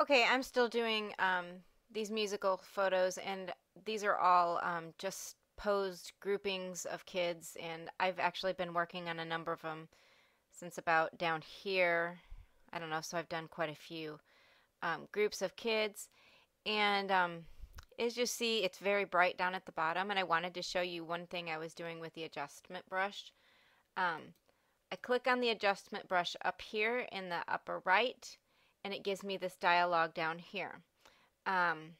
Okay, I'm still doing um, these musical photos, and these are all um, just posed groupings of kids, and I've actually been working on a number of them since about down here. I don't know, so I've done quite a few um, groups of kids, and um, as you see, it's very bright down at the bottom, and I wanted to show you one thing I was doing with the adjustment brush. Um, I click on the adjustment brush up here in the upper right, and it gives me this dialog down here. Um,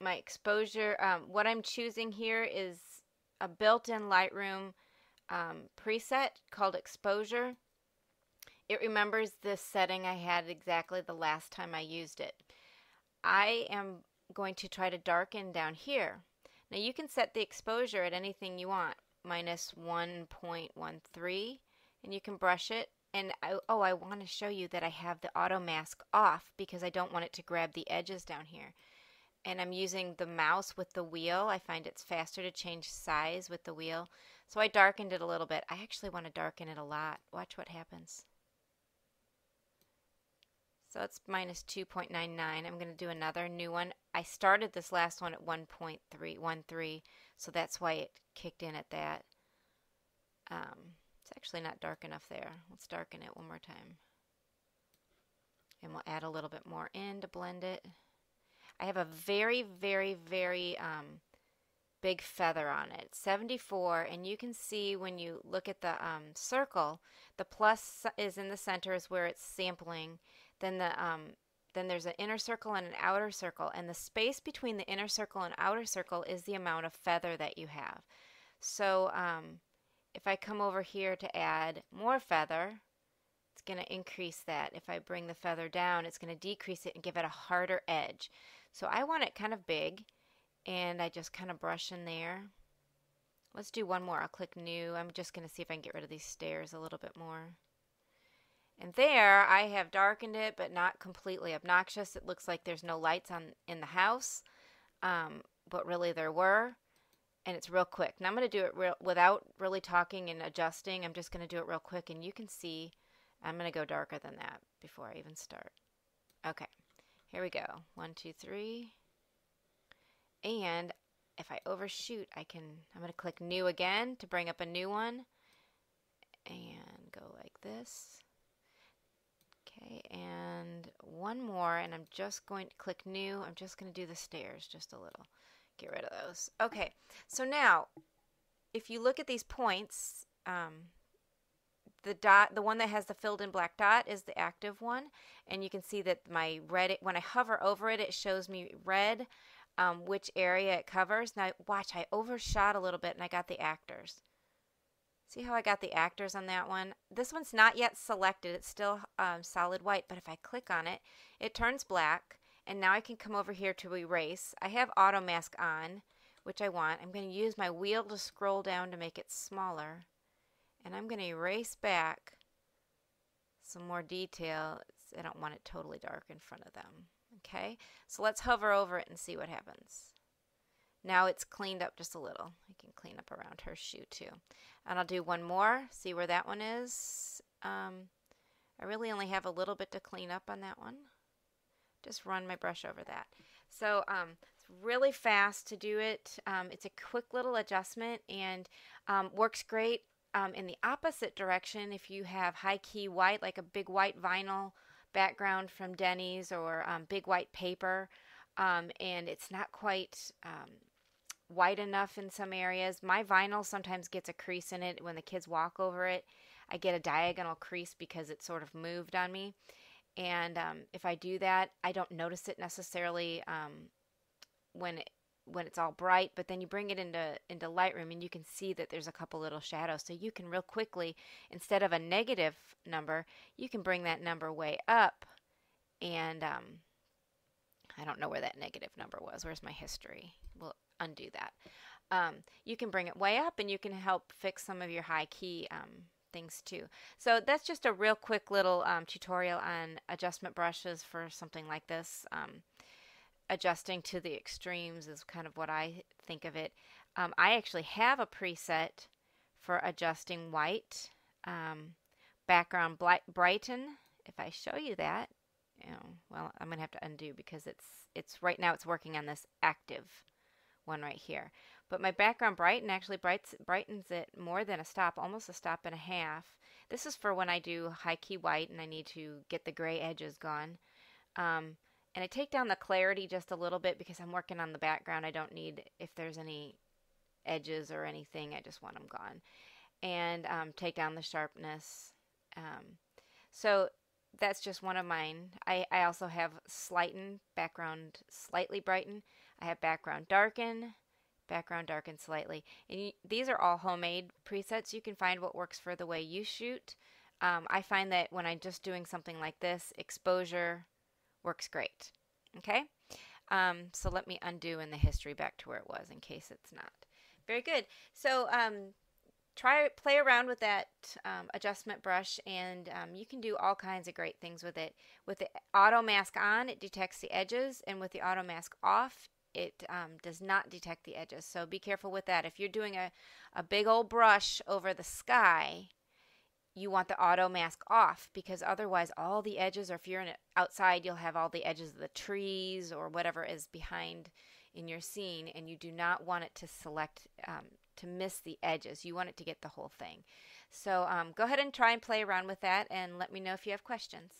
my exposure, um, what I'm choosing here is a built-in Lightroom um, preset called exposure. It remembers this setting I had exactly the last time I used it. I am going to try to darken down here. Now you can set the exposure at anything you want, minus 1.13, and you can brush it and I, oh, I want to show you that I have the auto mask off because I don't want it to grab the edges down here. And I'm using the mouse with the wheel. I find it's faster to change size with the wheel. So I darkened it a little bit. I actually want to darken it a lot. Watch what happens. So it's minus 2.99. I'm going to do another new one. I started this last one at 1.313, so that's why it kicked in at that. Um, it's actually not dark enough there. Let's darken it one more time. And we'll add a little bit more in to blend it. I have a very, very, very um, big feather on it. 74, and you can see when you look at the um, circle, the plus is in the center is where it's sampling. Then the um, then there's an inner circle and an outer circle, and the space between the inner circle and outer circle is the amount of feather that you have. So um, if I come over here to add more feather, it's going to increase that. If I bring the feather down, it's going to decrease it and give it a harder edge. So I want it kind of big, and I just kind of brush in there. Let's do one more. I'll click new. I'm just going to see if I can get rid of these stairs a little bit more. And there I have darkened it, but not completely obnoxious. It looks like there's no lights on in the house, um, but really there were and it's real quick. Now I'm going to do it real, without really talking and adjusting. I'm just going to do it real quick and you can see I'm going to go darker than that before I even start. Okay, here we go. One, two, three. And if I overshoot, I can, I'm going to click new again to bring up a new one and go like this. Okay, and one more, and I'm just going to click new. I'm just going to do the stairs just a little. Get rid of those. Okay, so now, if you look at these points, um, the dot, the one that has the filled in black dot is the active one, and you can see that my red, when I hover over it, it shows me red, um, which area it covers. Now watch, I overshot a little bit and I got the actors. See how I got the actors on that one? This one's not yet selected. It's still um, solid white, but if I click on it, it turns black. And now I can come over here to erase. I have auto mask on, which I want. I'm going to use my wheel to scroll down to make it smaller. And I'm going to erase back some more detail. I don't want it totally dark in front of them. Okay, so let's hover over it and see what happens. Now it's cleaned up just a little. I can clean up around her shoe too. And I'll do one more, see where that one is. Um, I really only have a little bit to clean up on that one just run my brush over that. So um, it's really fast to do it. Um, it's a quick little adjustment and um, works great um, in the opposite direction if you have high key white, like a big white vinyl background from Denny's or um, big white paper, um, and it's not quite white enough in some areas. My vinyl sometimes gets a crease in it when the kids walk over it. I get a diagonal crease because it sort of moved on me. And um, if I do that, I don't notice it necessarily um, when it, when it's all bright. But then you bring it into into Lightroom, and you can see that there's a couple little shadows. So you can real quickly, instead of a negative number, you can bring that number way up. And um, I don't know where that negative number was. Where's my history? We'll undo that. Um, you can bring it way up, and you can help fix some of your high key um, things too. So that's just a real quick little um, tutorial on adjustment brushes for something like this. Um, adjusting to the extremes is kind of what I think of it. Um, I actually have a preset for adjusting white. Um, background brighten. If I show you that, you know, well, I'm going to have to undo because it's, it's right now it's working on this active one right here. But my background brighten actually brights, brightens it more than a stop, almost a stop and a half. This is for when I do high key white and I need to get the gray edges gone. Um, and I take down the clarity just a little bit because I'm working on the background. I don't need, if there's any edges or anything, I just want them gone. And um, take down the sharpness. Um, so that's just one of mine. I, I also have slighten, background slightly brighten. I have background darken, background darken slightly. And you, these are all homemade presets. You can find what works for the way you shoot. Um, I find that when I'm just doing something like this, exposure works great. Okay? Um, so let me undo in the history back to where it was in case it's not. Very good. So um, try play around with that um, adjustment brush and um, you can do all kinds of great things with it with the auto mask on it detects the edges and with the auto mask off it um, does not detect the edges so be careful with that if you're doing a, a big old brush over the sky you want the auto mask off because otherwise all the edges or if you're in outside you'll have all the edges of the trees or whatever is behind in your scene and you do not want it to select um, to miss the edges. You want it to get the whole thing. So um, go ahead and try and play around with that and let me know if you have questions.